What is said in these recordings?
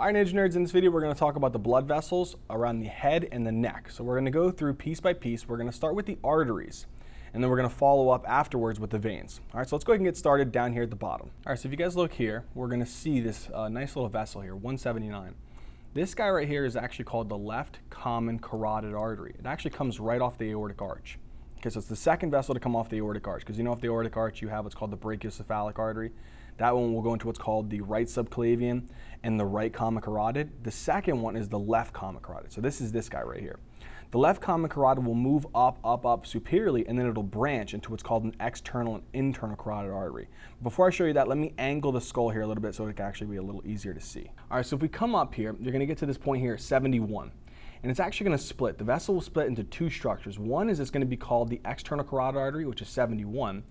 All right, Ninja Nerds, in this video we're going to talk about the blood vessels around the head and the neck. So we're going to go through piece by piece. We're going to start with the arteries, and then we're going to follow up afterwards with the veins. All right, so let's go ahead and get started down here at the bottom. All right, so if you guys look here, we're going to see this uh, nice little vessel here, 179. This guy right here is actually called the left common carotid artery. It actually comes right off the aortic arch. Okay, so it's the second vessel to come off the aortic arch, because you know off the aortic arch you have what's called the brachiocephalic artery. That one will go into what's called the right subclavian and the right common carotid. The second one is the left common carotid. So this is this guy right here. The left common carotid will move up, up, up superiorly, and then it'll branch into what's called an external and internal carotid artery. Before I show you that, let me angle the skull here a little bit so it can actually be a little easier to see. All right, so if we come up here, you're gonna get to this point here, 71 and it's actually going to split. The vessel will split into two structures. One is it's going to be called the external carotid artery, which is 71,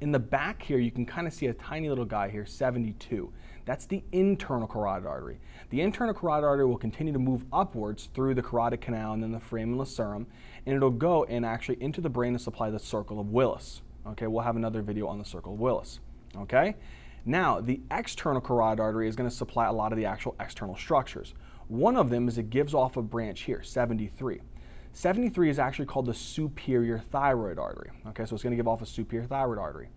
in the back here, you can kind of see a tiny little guy here, 72. That's the internal carotid artery. The internal carotid artery will continue to move upwards through the carotid canal and then the foramen lacerum, and it'll go and actually into the brain to supply the circle of Willis. Okay, we'll have another video on the circle of Willis. Okay? Now, the external carotid artery is going to supply a lot of the actual external structures. One of them is it gives off a branch here, 73. 73 is actually called the superior thyroid artery. Okay, so it's going to give off a superior thyroid artery.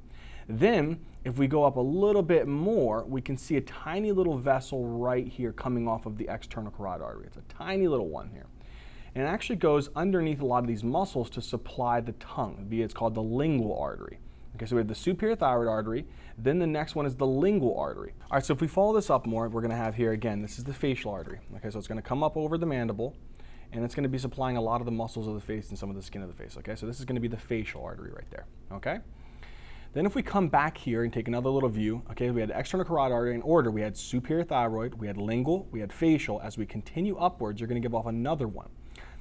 Then, if we go up a little bit more, we can see a tiny little vessel right here coming off of the external carotid artery. It's a tiny little one here. And it actually goes underneath a lot of these muscles to supply the tongue. It's called the lingual artery. Okay, so we have the superior thyroid artery, then the next one is the lingual artery. All right, so if we follow this up more, we're gonna have here again, this is the facial artery. Okay, so it's gonna come up over the mandible, and it's going to be supplying a lot of the muscles of the face and some of the skin of the face. Okay, so this is going to be the facial artery right there. Okay. Then if we come back here and take another little view, okay, we had external carotid artery in order. We had superior thyroid, we had lingual, we had facial. As we continue upwards, you're going to give off another one.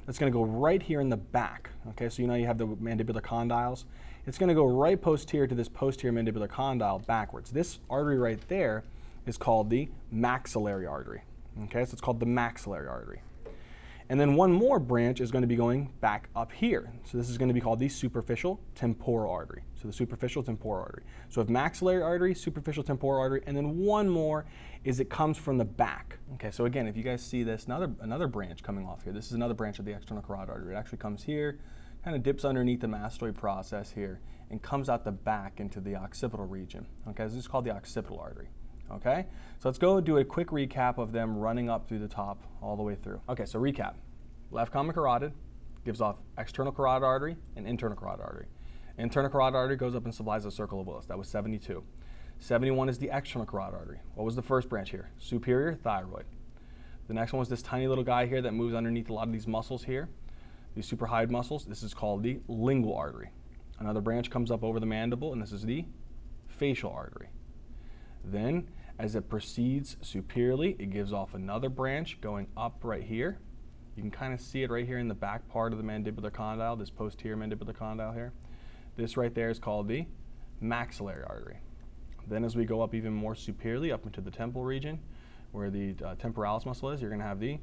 That's going to go right here in the back. Okay, so you know you have the mandibular condyles. It's going to go right posterior to this posterior mandibular condyle backwards. This artery right there is called the maxillary artery. Okay, so it's called the maxillary artery. And then one more branch is going to be going back up here. So this is going to be called the superficial temporal artery. So the superficial temporal artery. So if maxillary artery, superficial temporal artery, and then one more is it comes from the back. Okay, so again, if you guys see this, another, another branch coming off here. This is another branch of the external carotid artery. It actually comes here, kind of dips underneath the mastoid process here, and comes out the back into the occipital region. Okay, this is called the occipital artery. Okay, so let's go do a quick recap of them running up through the top all the way through. Okay, so recap. Left common carotid gives off external carotid artery and internal carotid artery. Internal carotid artery goes up and supplies the circle of Willis. That was 72. 71 is the external carotid artery. What was the first branch here? Superior thyroid. The next one was this tiny little guy here that moves underneath a lot of these muscles here, these suprahyoid muscles. This is called the lingual artery. Another branch comes up over the mandible, and this is the facial artery. Then, as it proceeds superiorly, it gives off another branch going up right here. You can kind of see it right here in the back part of the mandibular condyle, this posterior mandibular condyle here. This right there is called the maxillary artery. Then as we go up even more superiorly, up into the temple region, where the uh, temporalis muscle is, you're going to have the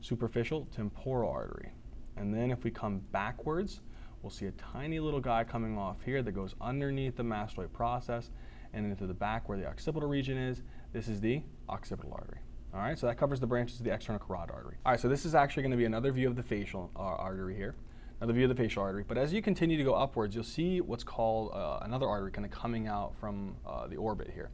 superficial temporal artery. And then if we come backwards, we'll see a tiny little guy coming off here that goes underneath the mastoid process and into the back where the occipital region is. This is the occipital artery. All right, so that covers the branches of the external carotid artery. All right, so this is actually going to be another view of the facial uh, artery here, another view of the facial artery. But as you continue to go upwards, you'll see what's called uh, another artery kind of coming out from uh, the orbit here.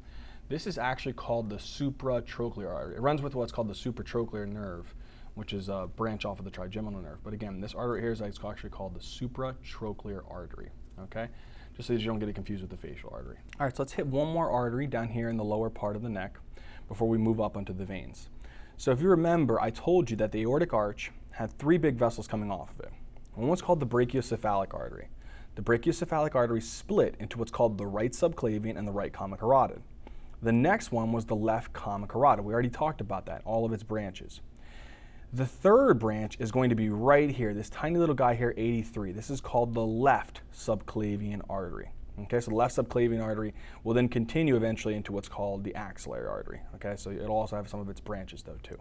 This is actually called the supratrochlear artery. It runs with what's called the supratrochlear nerve, which is a branch off of the trigeminal nerve. But again, this artery here is actually called the supratrochlear artery. Okay, just so that you don't get it confused with the facial artery. All right, so let's hit one more artery down here in the lower part of the neck before we move up onto the veins. So if you remember, I told you that the aortic arch had three big vessels coming off of it. One was called the brachiocephalic artery. The brachiocephalic artery split into what's called the right subclavian and the right common carotid. The next one was the left common carotid. We already talked about that, all of its branches. The third branch is going to be right here, this tiny little guy here, 83. This is called the left subclavian artery. Okay, so the left subclavian artery will then continue eventually into what's called the axillary artery. Okay, so it'll also have some of its branches though too.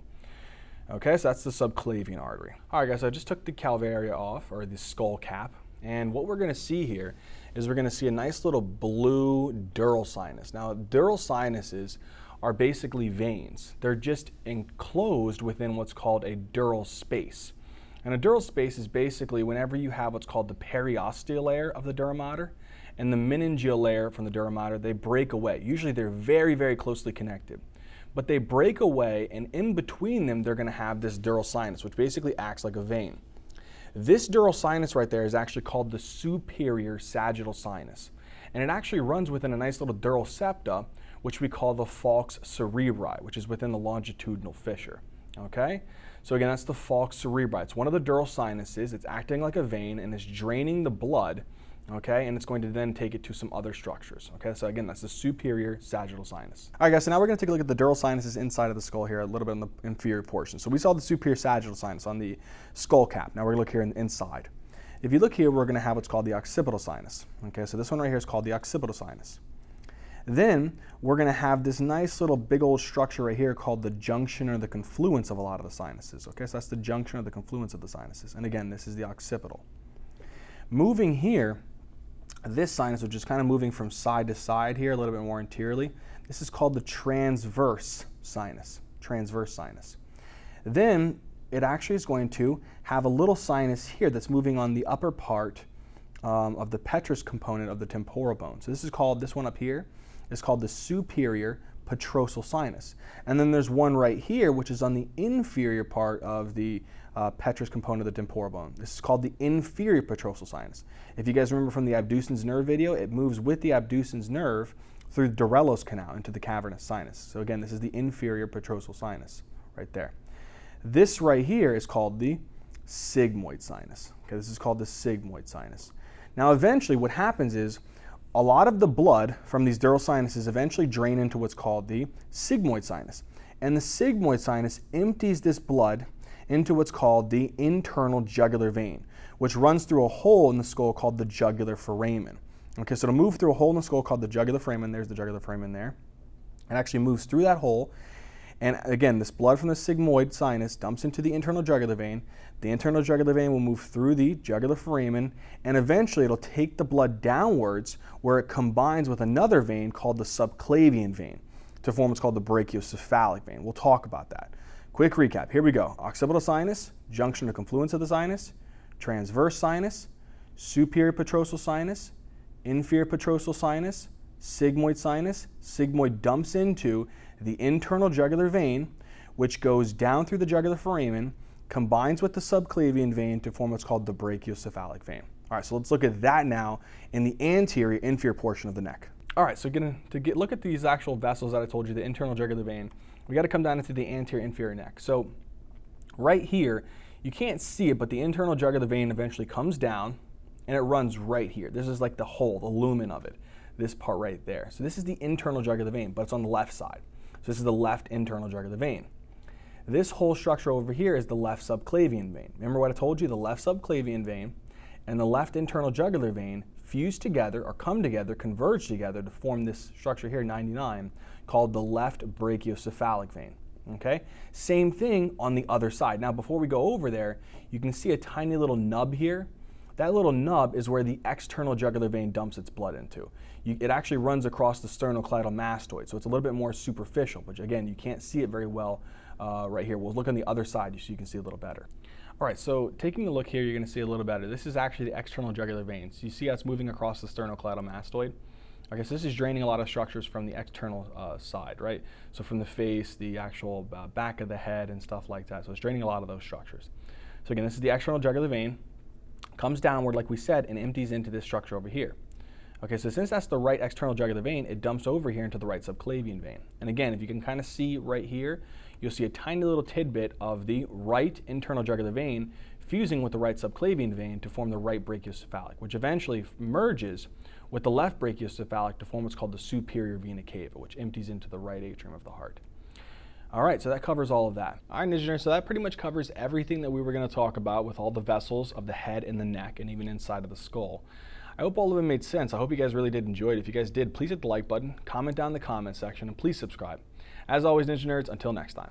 Okay, so that's the subclavian artery. All right, guys, so I just took the calvaria off, or the skull cap, and what we're going to see here is we're going to see a nice little blue dural sinus. Now, dural sinuses are basically veins. They're just enclosed within what's called a dural space. And a dural space is basically whenever you have what's called the periosteal layer of the dura mater and the meningeal layer from the dura mater, they break away. Usually they're very, very closely connected. But they break away, and in between them, they're going to have this dural sinus, which basically acts like a vein. This dural sinus right there is actually called the superior sagittal sinus. And it actually runs within a nice little dural septa, which we call the falx cerebri, which is within the longitudinal fissure. Okay? So again, that's the falx cerebri. It's one of the dural sinuses. It's acting like a vein and it's draining the blood, okay? And it's going to then take it to some other structures, okay? So again, that's the superior sagittal sinus. All right, guys, so now we're gonna take a look at the dural sinuses inside of the skull here, a little bit in the inferior portion. So we saw the superior sagittal sinus on the skull cap. Now we're gonna look here in, inside. If you look here, we're gonna have what's called the occipital sinus, okay? So this one right here is called the occipital sinus. Then we're going to have this nice little big old structure right here called the junction or the confluence of a lot of the sinuses. Okay, so that's the junction or the confluence of the sinuses. And again, this is the occipital. Moving here, this sinus, which is kind of moving from side to side here, a little bit more anteriorly, this is called the transverse sinus. Transverse sinus. Then it actually is going to have a little sinus here that's moving on the upper part um, of the petrous component of the temporal bone. So this is called, this one up here, is called the superior petrosal sinus. And then there's one right here, which is on the inferior part of the uh, petrous component of the temporal bone. This is called the inferior petrosal sinus. If you guys remember from the abducens nerve video, it moves with the abducens nerve through the Dorello's canal into the cavernous sinus. So again, this is the inferior petrosal sinus right there. This right here is called the sigmoid sinus. Okay, this is called the sigmoid sinus. Now eventually what happens is a lot of the blood from these dural sinuses eventually drain into what's called the sigmoid sinus. And the sigmoid sinus empties this blood into what's called the internal jugular vein, which runs through a hole in the skull called the jugular foramen. Okay, so it'll move through a hole in the skull called the jugular foramen. There's the jugular foramen there. It actually moves through that hole and again, this blood from the sigmoid sinus dumps into the internal jugular vein. The internal jugular vein will move through the jugular foramen, and eventually it'll take the blood downwards where it combines with another vein called the subclavian vein to form what's called the brachiocephalic vein. We'll talk about that. Quick recap. Here we go. Occipital sinus, junction or confluence of the sinus, transverse sinus, superior petrosal sinus, inferior petrosal sinus, sigmoid sinus. Sigmoid dumps into the internal jugular vein, which goes down through the jugular foramen, combines with the subclavian vein to form what's called the brachiocephalic vein. All right, so let's look at that now in the anterior inferior portion of the neck. All right, so gonna, to get look at these actual vessels that I told you, the internal jugular vein, we got to come down into the anterior inferior neck. So right here, you can't see it, but the internal jugular vein eventually comes down and it runs right here. This is like the hole, the lumen of it, this part right there. So this is the internal jugular vein, but it's on the left side. So this is the left internal jugular vein. This whole structure over here is the left subclavian vein. Remember what I told you? The left subclavian vein and the left internal jugular vein fuse together or come together, converge together to form this structure here, 99, called the left brachiocephalic vein. Okay? Same thing on the other side. Now, before we go over there, you can see a tiny little nub here that little nub is where the external jugular vein dumps its blood into. You, it actually runs across the sternocleidomastoid, so it's a little bit more superficial, but again, you can't see it very well uh, right here. We'll look on the other side so you can see a little better. All right, so taking a look here, you're gonna see a little better. This is actually the external jugular vein. So you see how it's moving across the sternocleidomastoid? I guess this is draining a lot of structures from the external uh, side, right? So from the face, the actual uh, back of the head and stuff like that. So it's draining a lot of those structures. So again, this is the external jugular vein comes downward, like we said, and empties into this structure over here. Okay, so since that's the right external jugular vein, it dumps over here into the right subclavian vein. And again, if you can kind of see right here, you'll see a tiny little tidbit of the right internal jugular vein fusing with the right subclavian vein to form the right brachiocephalic, which eventually merges with the left brachiocephalic to form what's called the superior vena cava, which empties into the right atrium of the heart. All right, so that covers all of that. All right, Ninja so that pretty much covers everything that we were gonna talk about with all the vessels of the head and the neck and even inside of the skull. I hope all of it made sense. I hope you guys really did enjoy it. If you guys did, please hit the like button, comment down in the comment section, and please subscribe. As always, Ninja Nerds, until next time.